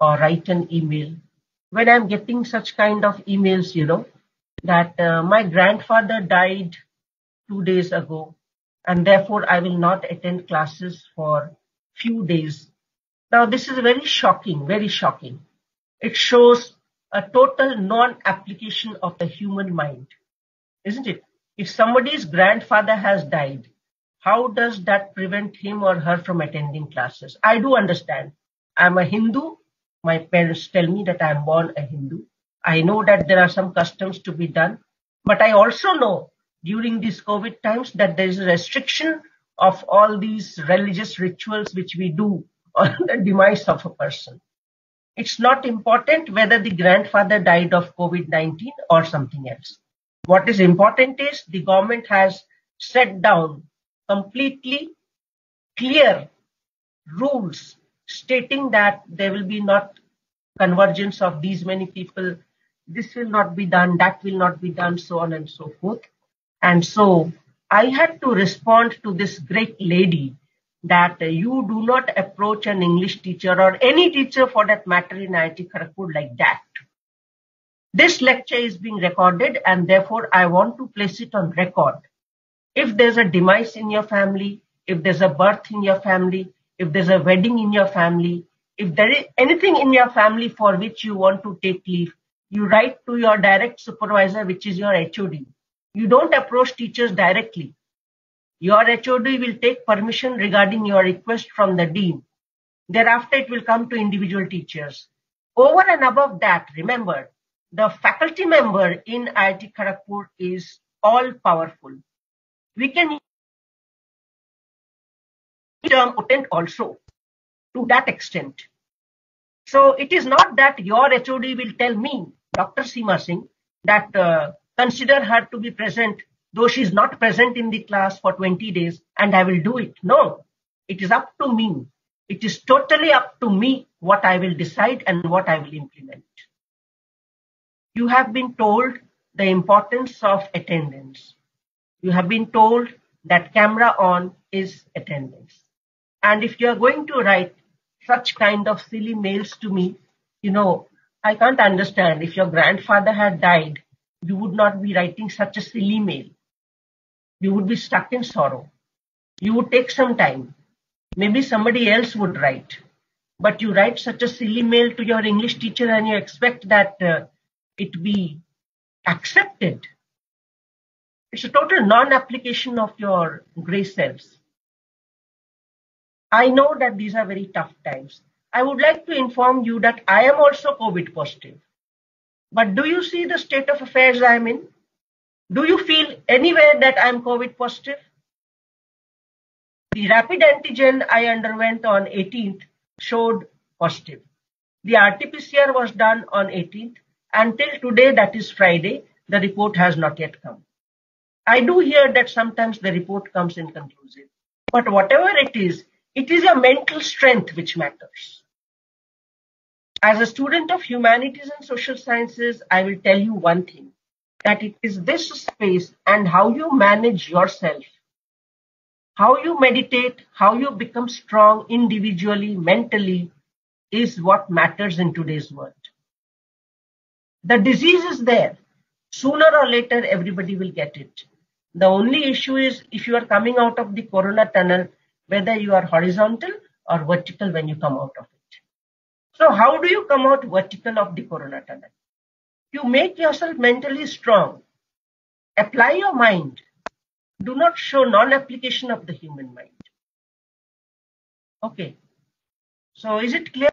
or write an email. When I'm getting such kind of emails, you know, that uh, my grandfather died two days ago and therefore I will not attend classes for few days. Now this is very shocking, very shocking. It shows a total non-application of the human mind, isn't it? If somebody's grandfather has died, how does that prevent him or her from attending classes? I do understand. I'm a Hindu. My parents tell me that I'm born a Hindu. I know that there are some customs to be done, but I also know during these COVID times that there is a restriction of all these religious rituals which we do on the demise of a person. It's not important whether the grandfather died of COVID-19 or something else. What is important is the government has set down completely clear rules stating that there will be not convergence of these many people. This will not be done, that will not be done, so on and so forth. And so I had to respond to this great lady that you do not approach an English teacher or any teacher for that matter in IIT Kharagpur like that. This lecture is being recorded and therefore I want to place it on record. If there's a demise in your family, if there's a birth in your family, if there's a wedding in your family, if there is anything in your family for which you want to take leave, you write to your direct supervisor, which is your HOD. You don't approach teachers directly. Your HOD will take permission regarding your request from the dean. Thereafter, it will come to individual teachers. Over and above that, remember, the faculty member in IIT Kharagpur is all powerful. We can term potent also to that extent. So it is not that your HOD will tell me, Dr. Seema Singh, that uh, consider her to be present though she is not present in the class for 20 days and I will do it. No, it is up to me. It is totally up to me what I will decide and what I will implement. You have been told the importance of attendance. You have been told that camera on is attendance. And if you are going to write such kind of silly mails to me, you know, I can't understand if your grandfather had died, you would not be writing such a silly mail you would be stuck in sorrow. You would take some time. Maybe somebody else would write. But you write such a silly mail to your English teacher and you expect that uh, it be accepted. It's a total non-application of your grace selves. I know that these are very tough times. I would like to inform you that I am also COVID positive. But do you see the state of affairs I am in? Do you feel anywhere that I'm COVID positive? The rapid antigen I underwent on 18th showed positive. The RT-PCR was done on 18th. Until today, that is Friday, the report has not yet come. I do hear that sometimes the report comes inconclusive. But whatever it is, it is your mental strength which matters. As a student of humanities and social sciences, I will tell you one thing that it is this space and how you manage yourself, how you meditate, how you become strong individually, mentally, is what matters in today's world. The disease is there. Sooner or later, everybody will get it. The only issue is if you are coming out of the corona tunnel, whether you are horizontal or vertical when you come out of it. So how do you come out vertical of the corona tunnel? You make yourself mentally strong. Apply your mind. Do not show non-application of the human mind. Okay. So is it clear?